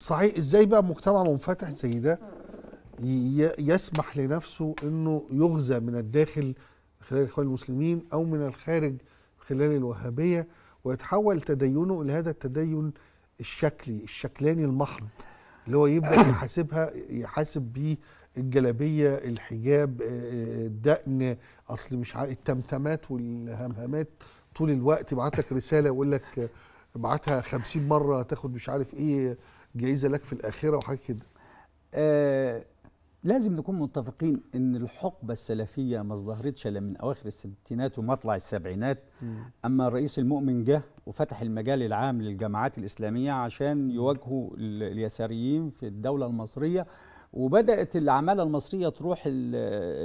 صحيح إزاي بقى مجتمع منفتح زي ده يسمح لنفسه إنه يغزى من الداخل خلال الاخوان المسلمين أو من الخارج خلال الوهابية ويتحول تدينه إلى هذا التدين الشكلي الشكلاني المحض اللي هو يبدأ يحاسبها يحاسب بيه الجلابية الحجاب الدقن أصل مش عارف التمتمات والهمهمات طول الوقت. يبعت لك رسالة يقول لك ابعتها خمسين مرة تاخد مش عارف إيه جايزة لك في الاخره وحاجة كده. آه لازم نكون متفقين إن الحقبة السلفية ما ازدهرتش إلا من أواخر الستينات ومطلع السبعينات. أما الرئيس المؤمن جه وفتح المجال العام للجامعات الإسلامية عشان يواجهوا ال- اليساريين في الدولة المصرية. وبدأت العماله المصرية تروح ال-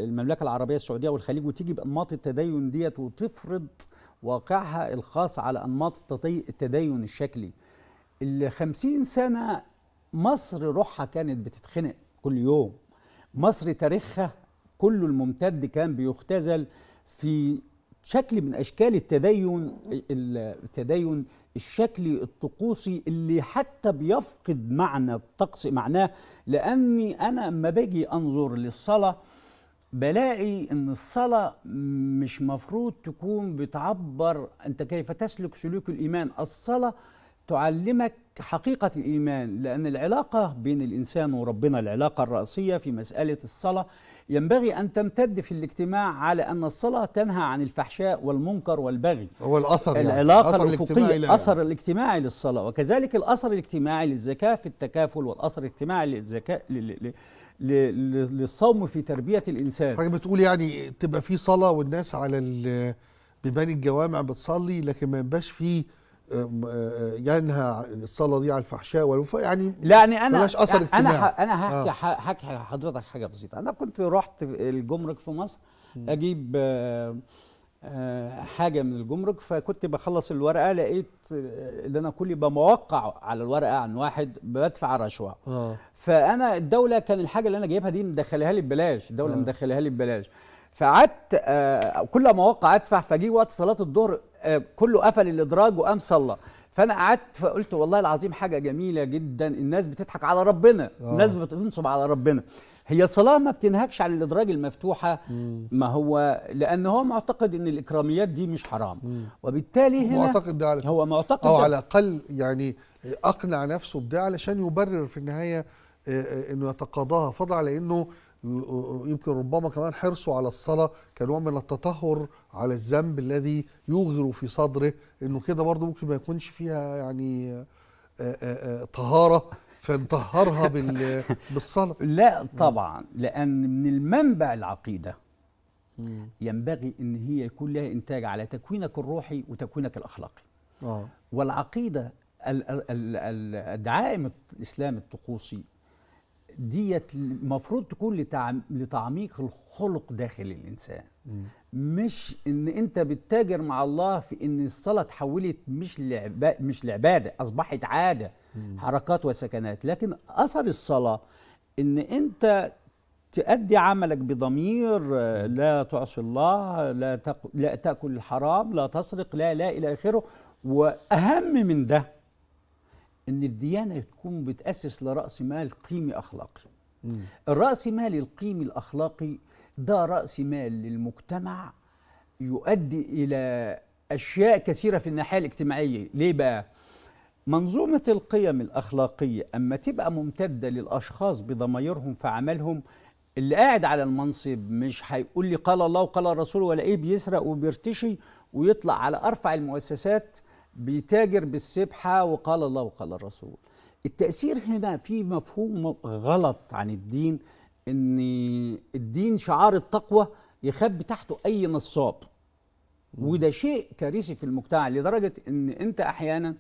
المملكة العربية السعودية والخليج وتيجي بأنماط التدين ديت وتفرض واقعها الخاص على أنماط التدين الشكلي. ال 50 سنة مصر روحها كانت بتتخنق كل يوم. مصر تاريخها كله الممتد كان بيختزل في شكل من أشكال التدين التدين الشكلي الطقوسي اللي حتى بيفقد معنى الطقس معناه لأني أنا أما باجي أنظر للصلاة بلاقي إن الصلاة مش مفروض تكون بتعبر أنت كيف تسلك سلوك الإيمان؟ الصلاة تعلمك حقيقة الإيمان لأن العلاقة بين الإنسان وربنا العلاقة الرئيسية في مسألة الصلاة ينبغي أن تمتد في الاجتماع على أن الصلاة تنهى عن الفحشاء والمنكر والبغي. هو الأثر يعني العلاقة الأثر الاجتماعي الأفقية الأثر الاجتماعي للصلاة وكذلك الأثر الاجتماعي للزكاة في التكافل والأثر الاجتماعي للزكاة لل- لل- لل- للصوم في تربية الإنسان. حضرتك بتقول يعني تبقى في صلاة والناس على بيبان الجوامع بتصلي لكن ما يبقاش في آم، آه، ينهى الصلاة دي عن الفحشاء والوفاء يعني يعني أنا ملهاش أثر يعني أنا اجتماعي. ح- أنا هحكي آه. ح- هحكي لحضرتك حاجة بسيطة أنا كنت رحت الجمرك في مصر أجيب آه، آه، حاجة من الجمرك فكنت بخلص الورقة لقيت آه، ان أنا كل بموقع على الورقة عن واحد بدفع رشوة آه فأنا الدولة كان الحاجة اللي أنا جايبها دي مدخلها لي ببلاش الدولة آه. مدخلها لي ببلاش فقعدت آه، كل ما اوقع أدفع فجي وقت صلاة الظهر آه، كله قفل الإدراج وقام صلى. فأنا قعدت فقلت والله العظيم حاجة جميلة جدا. الناس بتضحك على ربنا. آه. الناس بتنصب على ربنا. هي الصلاة ما بتنهكش على الإدراج المفتوحة. ما هو لأن هو معتقد إن الإكراميات دي مش حرام. وبالتالي هنا معتقد ده على. هو معتقد أو ده. على الأقل يعني أقنع نفسه بده علشان يبرر في النهاية آه، آه، إنه يتقاضاها. فضلا على إنه يمكن ربما كمان حرصه على الصلاة كنوع من التطهر على الذنب الذي يوغر في صدره إنه كده برضه ممكن ما يكونش فيها يعني آه، آه، آه، طهارة فنطهرها بال- بالصلاة. لا طبعا لأن من المنبع العقيدة ينبغي إن هي يكون لها إنتاج على تكوينك الروحي وتكوينك الأخلاقي. آه. والعقيدة ال- ال- ال- ال- الدعائم الإسلام الطقوسي ديت المفروض تكون لتعم- لتعميق الخلق داخل الإنسان. مش إن أنت بتتاجر مع الله في إن الصلاة اتحولت مش لعبا مش لعبادة أصبحت عادة حركات وسكنات. لكن أثر الصلاة إن أنت تأدي عملك بضمير آه، لا تعصي الله لا, تق... لا تأكل الحرام لا تسرق لا لا إلى آخره. وأهم من ده إن الديانة تكون بتأسس لرأس مال قيمي أخلاقي الرأس مال القيمي الأخلاقي ده رأس مال للمجتمع يؤدي إلى أشياء كثيرة في الناحية الاجتماعية. ليه بقى؟ منظومة القيم الأخلاقية أما تبقى ممتدة للأشخاص بضمايرهم في عملهم اللي قاعد على المنصب مش هيقول لي قال الله وقال الرسول ولا إيه بيسرق وبيرتشي ويطلع على أرفع المؤسسات بيتاجر بالسبحة وقال الله وقال الرسول. التأثير هنا في مفهوم غلط عن الدين إن الدين شعار التقوى يخبي تحته أي نصاب. وده شيء كارثي في المجتمع لدرجة إن أنت أحيانا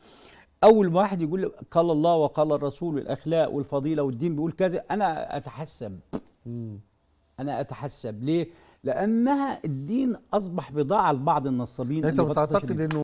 أول ما واحد يقول قال الله وقال الرسول الأخلاق والفضيلة والدين بيقول كذا أنا أتحسب. أنا أتحسب. ليه؟ لأنها الدين أصبح بضاعة لبعض النصابين أنت اللي بتنتشر بتعتقد إنه